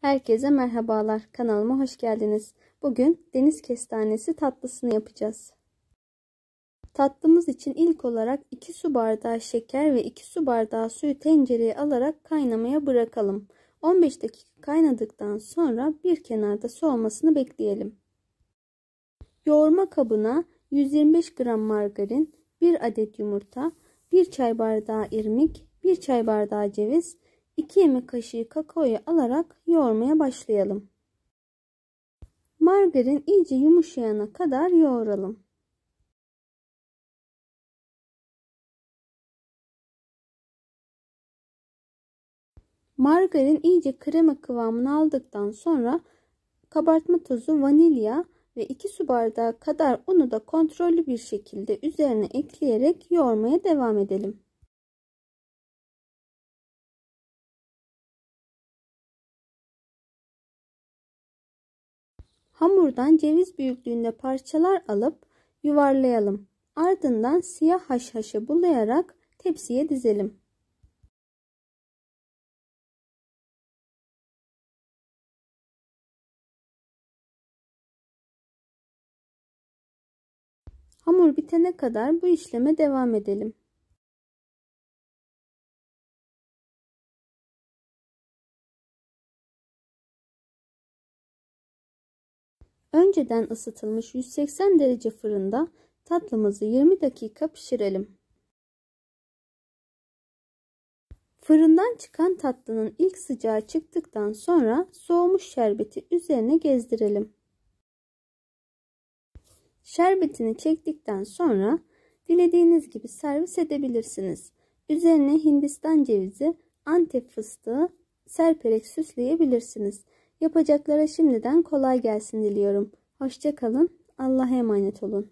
Herkese merhabalar. Kanalıma hoş geldiniz. Bugün deniz kestanesi tatlısını yapacağız. Tatlımız için ilk olarak 2 su bardağı şeker ve 2 su bardağı suyu tencereye alarak kaynamaya bırakalım. 15 dakika kaynadıktan sonra bir kenarda soğumasını bekleyelim. Yoğurma kabına 125 gram margarin, 1 adet yumurta, 1 çay bardağı irmik, 1 çay bardağı ceviz, 2 yemek kaşığı kakaoyu alarak yoğurmaya başlayalım. Margarin iyice yumuşayana kadar yoğuralım. Margarin iyice krema kıvamını aldıktan sonra kabartma tozu, vanilya ve 2 su bardağı kadar unu da kontrollü bir şekilde üzerine ekleyerek yoğurmaya devam edelim. Hamurdan ceviz büyüklüğünde parçalar alıp yuvarlayalım. Ardından siyah haşhaşı bulayarak tepsiye dizelim. Hamur bitene kadar bu işleme devam edelim. Önceden ısıtılmış 180 derece fırında tatlımızı 20 dakika pişirelim. Fırından çıkan tatlının ilk sıcağı çıktıktan sonra soğumuş şerbeti üzerine gezdirelim. Şerbetini çektikten sonra dilediğiniz gibi servis edebilirsiniz. Üzerine Hindistan cevizi, Antep fıstığı serperek süsleyebilirsiniz. Yapacaklara şimdiden kolay gelsin diliyorum. Hoşçakalın. Allah'a emanet olun.